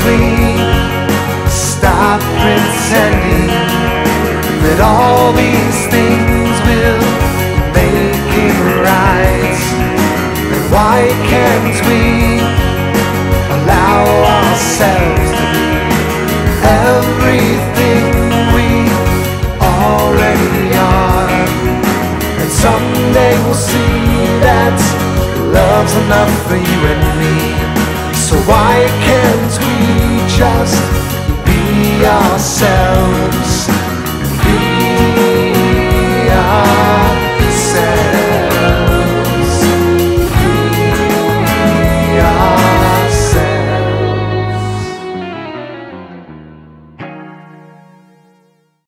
we stop pretending that all these things will make it right. Then why can't we allow ourselves to be everything we already are? And someday we'll see that love's enough for you and me. Can't we just?